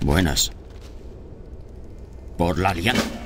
Buenas. Por la alianza.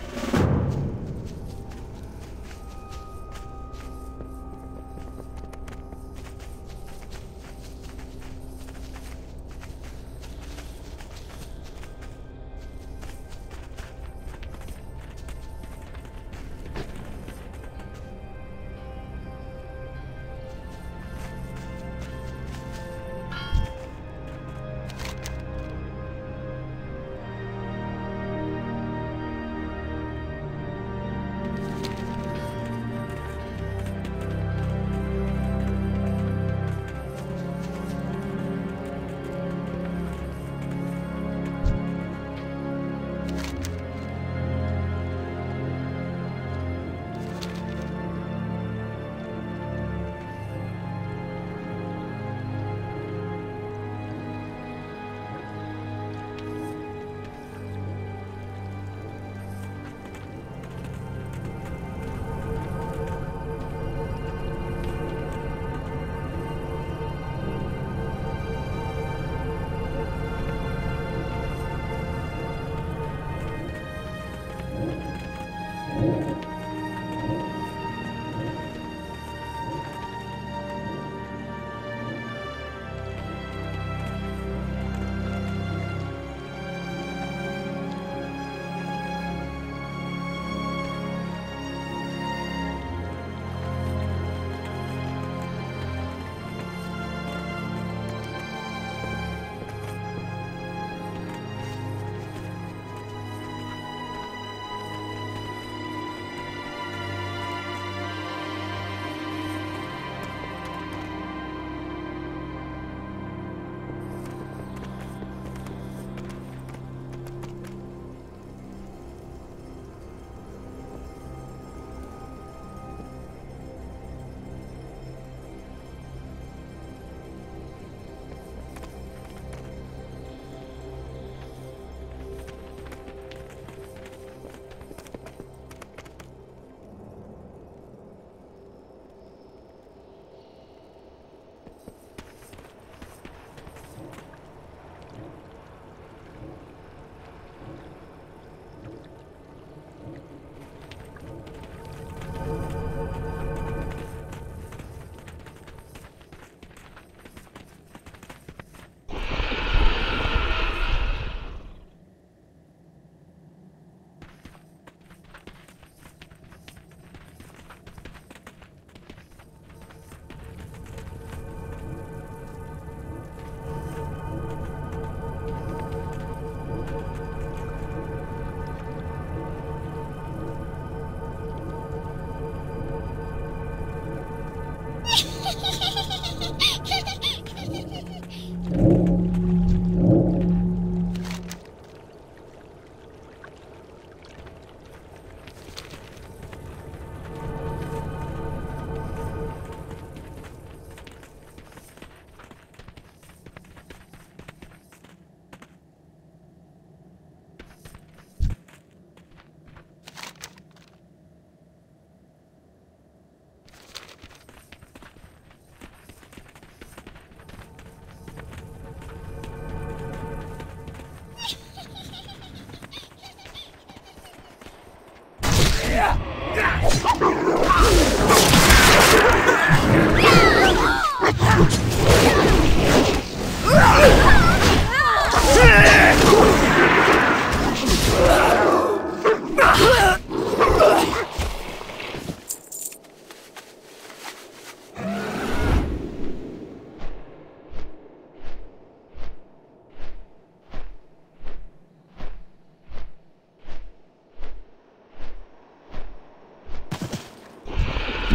Yeah!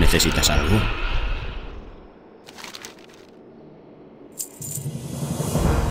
¿Necesitas algo?